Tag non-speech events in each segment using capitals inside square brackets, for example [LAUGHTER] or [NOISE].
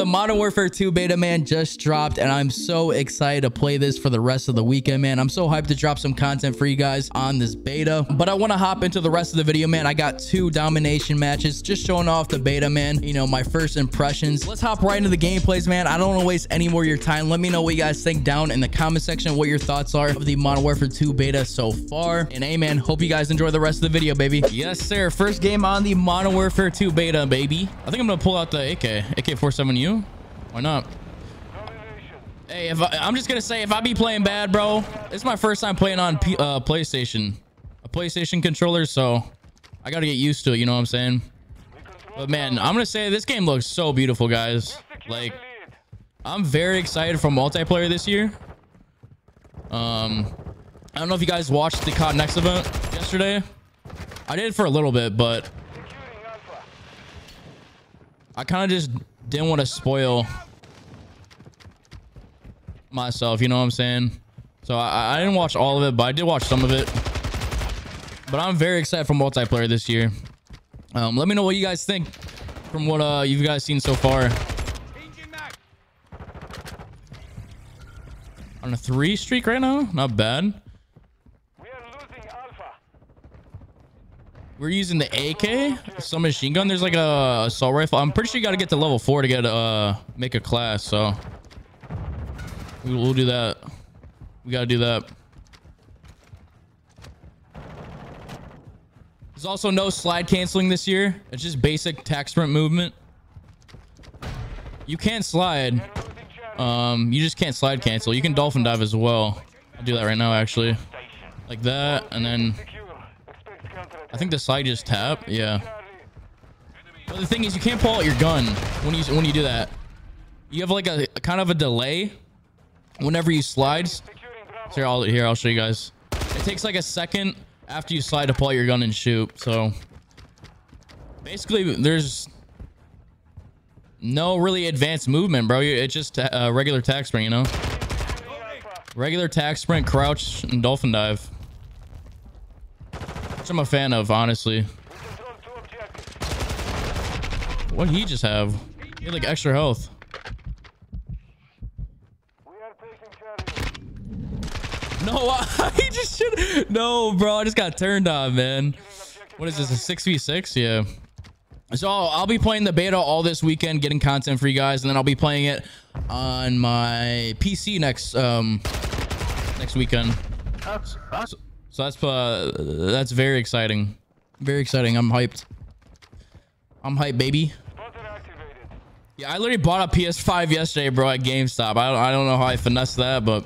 The Modern Warfare 2 beta, man, just dropped, and I'm so excited to play this for the rest of the weekend, man. I'm so hyped to drop some content for you guys on this beta. But I want to hop into the rest of the video, man. I got two domination matches, just showing off the beta, man. You know, my first impressions. Let's hop right into the gameplays, man. I don't want to waste any more of your time. Let me know what you guys think down in the comment section, what your thoughts are of the Modern Warfare 2 beta so far. And hey, man, hope you guys enjoy the rest of the video, baby. Yes, sir. First game on the Modern Warfare 2 beta, baby. I think I'm going to pull out the AK, AK-47U. Why not? Hey, if I, am just gonna say, if I be playing bad, bro, it's my first time playing on P, uh, PlayStation, a PlayStation controller, so I gotta get used to it. You know what I'm saying? But man, I'm gonna say this game looks so beautiful, guys. Like, I'm very excited for multiplayer this year. Um, I don't know if you guys watched the COD Next event yesterday. I did for a little bit, but I kind of just didn't want to spoil myself, you know what I'm saying? So I, I didn't watch all of it, but I did watch some of it. But I'm very excited for multiplayer this year. Um, let me know what you guys think from what uh, you guys seen so far. On a three streak right now? Not bad. We're using the AK, some machine gun. There's like a assault rifle. I'm pretty sure you got to get to level four to get uh make a class. So we'll do that. We got to do that. There's also no slide canceling this year. It's just basic tac sprint movement. You can't slide. Um, you just can't slide cancel. You can dolphin dive as well. I'll do that right now, actually. Like that, and then I think the slide just tap. Yeah. But the thing is, you can't pull out your gun when you when you do that. You have like a, a kind of a delay whenever you slide. So here, I'll here I'll show you guys. It takes like a second after you slide to pull out your gun and shoot. So basically, there's no really advanced movement, bro. It's just a regular tac sprint, you know. Regular tac sprint, crouch, and dolphin dive. Which I'm a fan of, honestly. What did he just have? He had like extra health. No, [LAUGHS] he just should. No, bro, I just got turned on, man. What is this? A 6v6? Yeah. So I'll be playing the beta all this weekend, getting content for you guys, and then I'll be playing it on my PC next um next weekend. So that's uh that's very exciting, very exciting. I'm hyped. I'm hyped, baby. Yeah, I literally bought a PS5 yesterday, bro, at GameStop. I don't, I don't know how I finessed that, but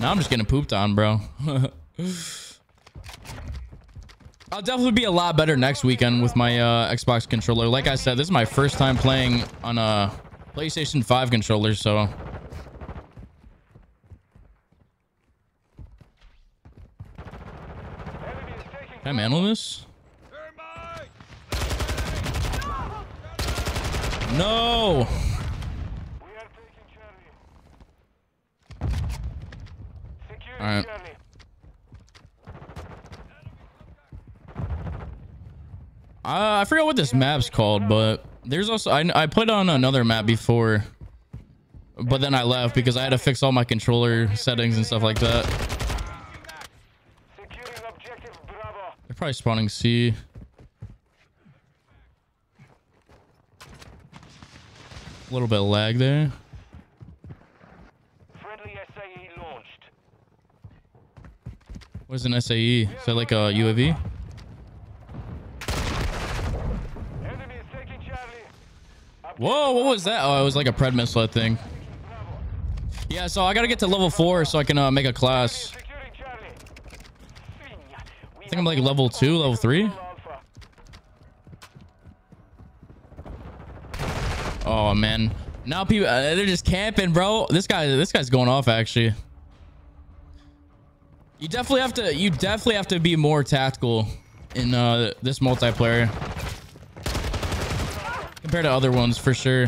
now I'm just getting pooped on, bro. [LAUGHS] I'll definitely be a lot better next weekend with my uh, Xbox controller. Like I said, this is my first time playing on a PlayStation 5 controller, so... Can I handle this? No! Alright. Uh, I forgot what this map's called, but there's also I, I played on another map before, but then I left because I had to fix all my controller settings and stuff like that. They're probably spawning C. A little bit of lag there. What is an SAE? Is that like a UAV? Whoa, what was that? Oh, it was like a pred missile thing. Yeah, so I gotta get to level four so I can uh, make a class. I'm like level two, level three. Oh man, now people uh, they're just camping, bro. This guy, this guy's going off actually. You definitely have to, you definitely have to be more tactical in uh, this multiplayer compared to other ones for sure.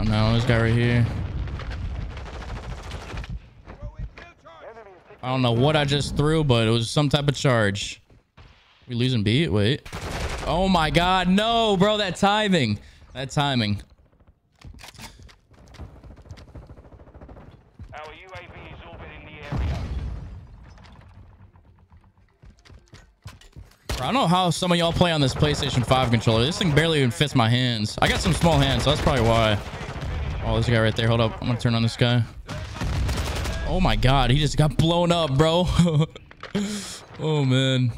Oh no, this guy right here. I don't know what I just threw, but it was some type of charge. We losing beat? Wait. Oh my god, no, bro, that timing. That timing. Our UAV is orbiting the area. Bro, I don't know how some of y'all play on this PlayStation 5 controller. This thing barely even fits my hands. I got some small hands, so that's probably why. Oh, this guy right there. Hold up. I'm gonna turn on this guy. Oh my god, he just got blown up, bro. [LAUGHS] oh man.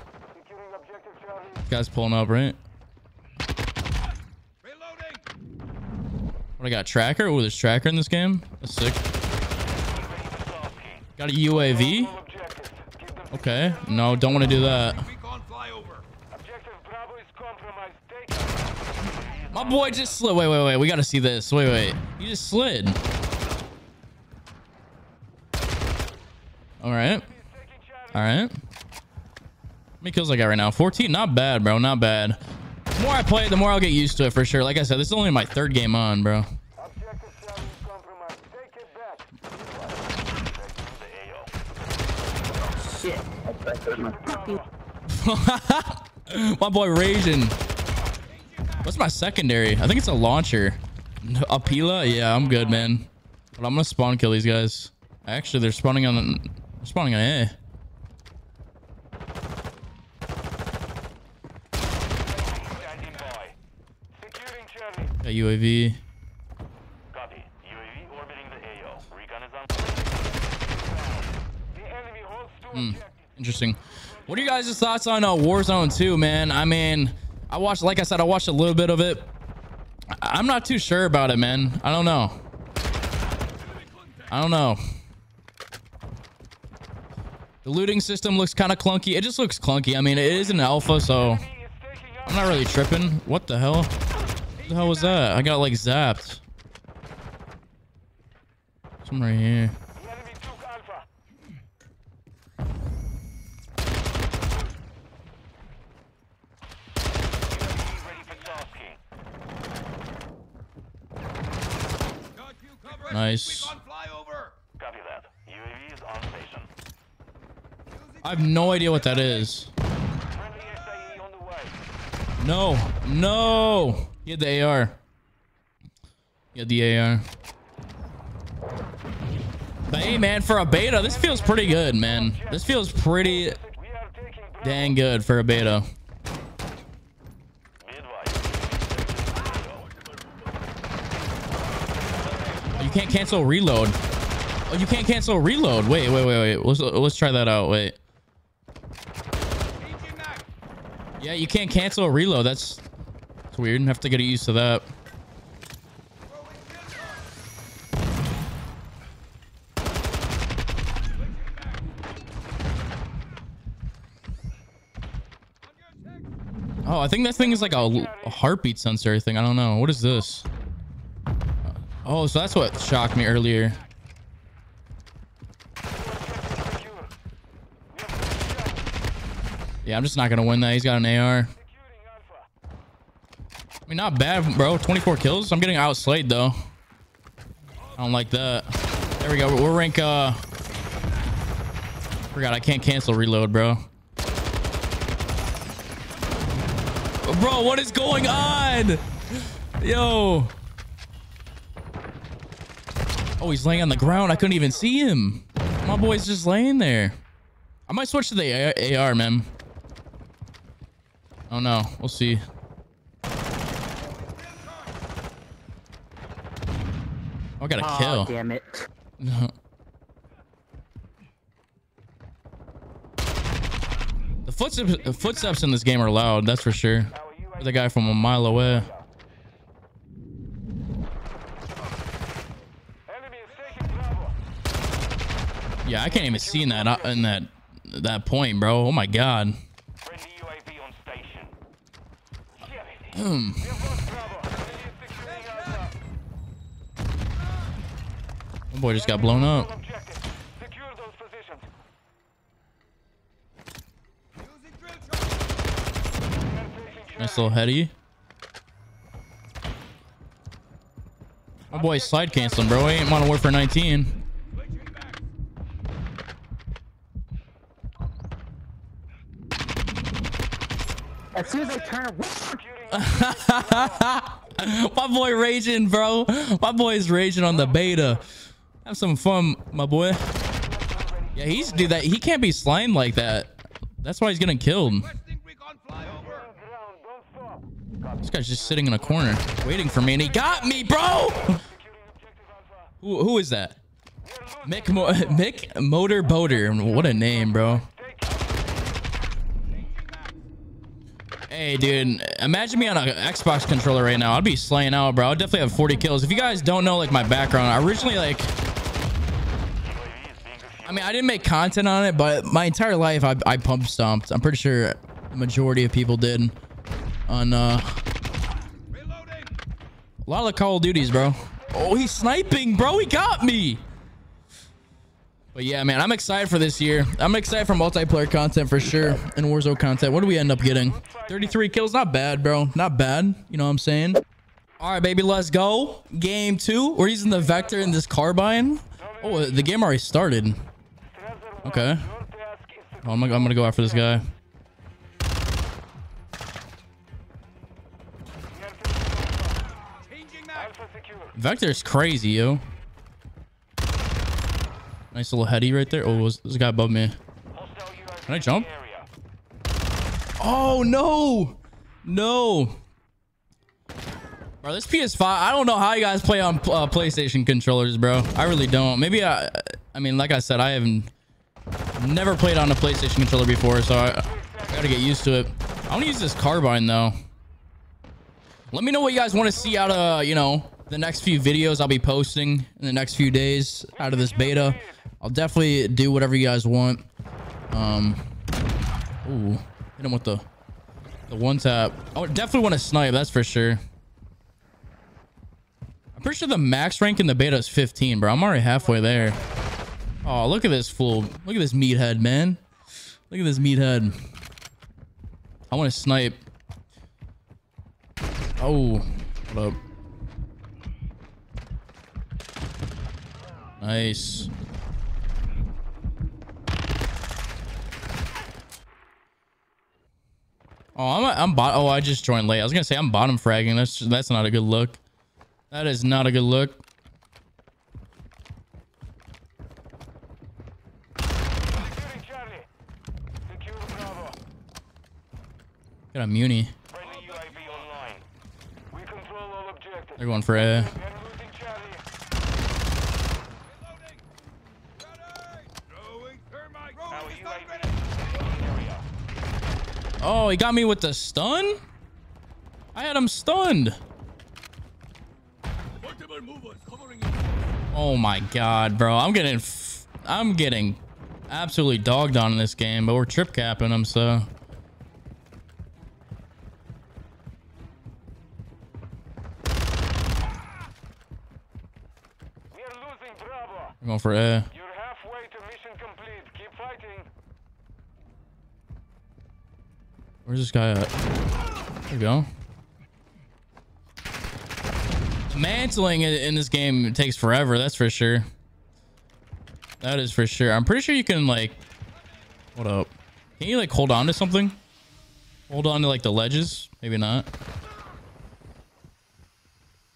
This guy's pulling up, right? What I got? Tracker? Oh, there's tracker in this game? That's sick. Got a UAV? Okay. No, don't want to do that. Objective Bravo is compromised. Take My boy just slid. Wait, wait, wait. We got to see this. Wait, wait. He just slid. All right. All right. How many kills I got right now? 14. Not bad, bro. Not bad. The more I play, the more I'll get used to it for sure. Like I said, this is only my third game on, bro. Objective Charlie is compromised. Take it back. [LAUGHS] my boy raging. What's my secondary? I think it's a launcher. A Pila? Yeah, I'm good, man. But I'm gonna spawn kill these guys. Actually, they're spawning on they're spawning on A. Standing by. Securing Charlie. Got UAV. Copy. UAV orbiting the AO. Recon is on. The enemy holds two objectives. Interesting. What are you guys' thoughts on uh, Warzone 2, man? I mean, I watched, like I said, I watched a little bit of it. I'm not too sure about it, man. I don't know. I don't know. The looting system looks kind of clunky. It just looks clunky. I mean, it is an alpha, so I'm not really tripping. What the hell? What the hell was that? I got like zapped. Some right here. The enemy took Alpha. UAV ready for tasking. Nice. Copy that. UAV is on station. I have no idea what that is. Friendly SAE on the way. No, no. He had the AR. He had the AR. But hey, man, for a beta, this feels pretty good, man. This feels pretty We are taking Bravo. dang good for a beta. Be advised. Oh, you can't cancel reload. Oh, you can't cancel reload. Wait, wait, wait, wait. Let's let's try that out. Wait. Yeah, you can't cancel reload. That's weird. have to get used to that. Oh, I think that thing is like a, a heartbeat sensor thing. I don't know. What is this? Oh, so that's what shocked me earlier. Yeah, I'm just not gonna win that. He's got an AR. I mean, not bad, bro. 24 kills. I'm getting outslayed though. I don't like that. There we go. We're rank. Uh, forgot I can't cancel reload, bro. Bro, what is going on? Yo. Oh, he's laying on the ground. I couldn't even see him. My boy's just laying there. I might switch to the A- AR, man. Oh no, we'll see. Oh, I got a Aw, kill. damn it. [LAUGHS] The footsteps, the footsteps in this game are loud. That's for sure. The guy from a mile away. Yeah, I can't even see in that uh, in that that point, bro. Oh my god. Hmm. Boy just got blown up. Nice little heady. My boy's slide canceling, bro. He ain't want to for 19. As soon as I turn, [LAUGHS] My boy raging, bro. My boy's raging on the beta. Have some fun, my boy. Yeah, he's do that he can't be slime like that. That's why he's getting killed. This guy's just sitting in a corner, waiting for me, and he got me, bro. Who, who is that? Mick Mo [LAUGHS] Mick Motor Boater. What a name, bro. Hey, dude, imagine me on an Xbox controller right now. I'd be slaying out, bro. I'd definitely have 40 kills. If you guys don't know, like, my background, I originally, like... I mean, I didn't make content on it, but my entire life, I, I pub stomped. I'm pretty sure the majority of people did on, uh... A lot of Call of Duties, bro. Oh, he's sniping, bro. He got me. But yeah, man, I'm excited for this year. I'm excited for multiplayer content for sure and Warzone content. What do we end up getting? 33 kills. Not bad, bro. Not bad. You know what I'm saying? All right, baby, let's go. Game two. We're using the Vector in this carbine. Oh, uh, the game already started. Okay. Oh, I'm, gonna, I'm gonna go after this guy. Vector's crazy, yo. Nice little heady right there. Oh, was this guy above me? Can I jump? Oh no, no. Bro, this PS5, I don't know how you guys play on uh, PlayStation controllers, bro. I really don't. Maybe I, I mean, like I said, I haven't never played on a PlayStation controller before, so I, I gotta get used to it. I want to use this carbine though. Let me know what you guys want to see out of, you know, the next few videos I'll be posting in the next few days out of this beta. I'll definitely do whatever you guys want. Um, ooh, hit him with the the one tap. I definitely want to snipe. That's for sure. I'm pretty sure the max rank in the beta is 15, bro. I'm already halfway there. Oh, look at this fool. Look at this meathead, man. Look at this meathead. I want to snipe. Oh, up? Nice. Oh, I'm I'm bot. Oh, I just joined late. I was gonna say I'm bottom fragging. That's just, that's not a good look. That is not a good look. Got a muni. They're going for a. Oh, he got me with the stun? I had him stunned. Oh my god, bro. I'm getting I'm getting absolutely dogged on in this game, but we're trip capping him, so I'm going for A. Where's this guy at? There we go. Mantling in this game takes forever, that's for sure. That is for sure. I'm pretty sure you can like... What up? Can you like hold on to something? Hold on to like the ledges? Maybe not.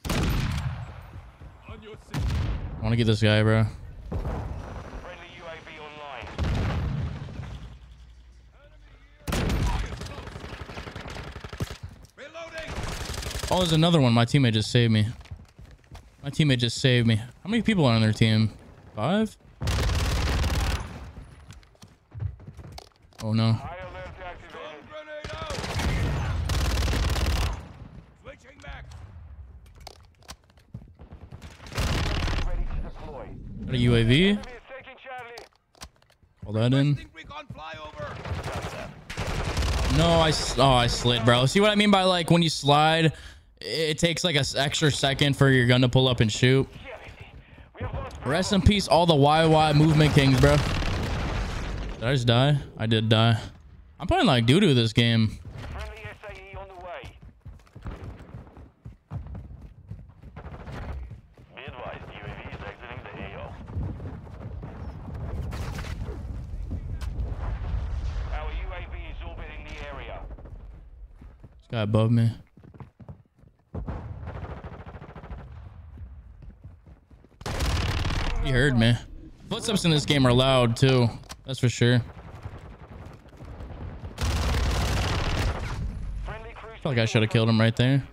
I want to get this guy, bro. Oh, there's another one. My teammate just saved me. My teammate just saved me. How many people are on their team? Five? Oh no. Got a UAV. Pull that in. No, I oh I slid, bro. See what I mean by like when you slide, it takes like a extra second for your gun to pull up and shoot. Rest in peace, all the YY movement kings, bro. Did I just die? I did die. I'm playing like doo-doo this game. This guy above me. He heard me. Footsteps in this game are loud too. That's for sure. I feel like I should have killed him right there.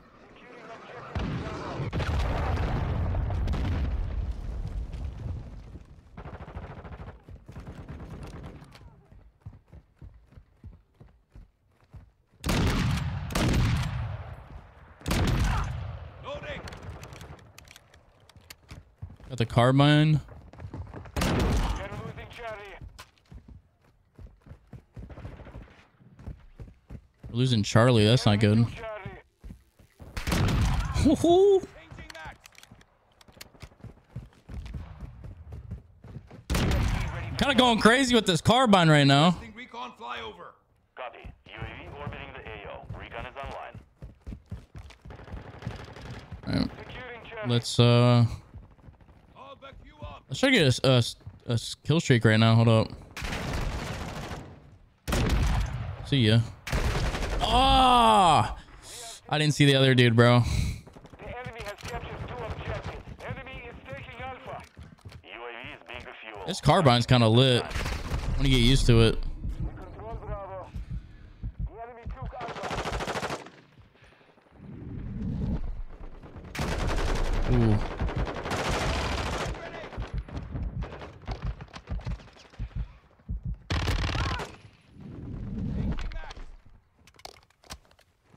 Got the carbine. Losing Charlie. We're losing Charlie. That's not good. Woohoo! Kind of going crazy with this carbine right now. Recon flyover. Copy. Let's try to get a, a, a kill streak right now. Hold up. See ya. Ah! I didn't see the other dude, bro. The enemy has captured two objectives. Enemy is taking Alpha. UAV is being refueled. This carbine's kind of lit. I want to get used to it. We control Bravo. The enemy took Alpha. Ooh.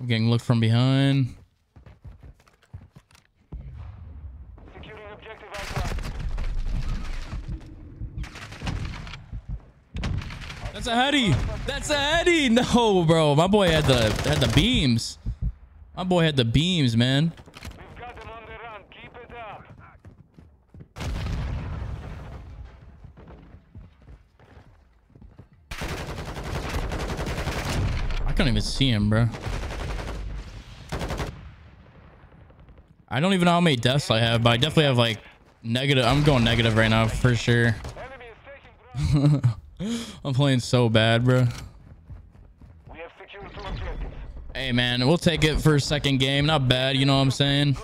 Getting looked from behind. That's a heady. That's a heady. No, bro. My boy had the had the beams. My boy had the beams, man. I couldn't even see him, bro. I don't even know how many deaths I have, but I definitely have like negative. I'm going negative right now for sure. [LAUGHS] I'm playing so bad, bro. Hey, man, we'll take it for a second game. Not bad, you know what I'm saying?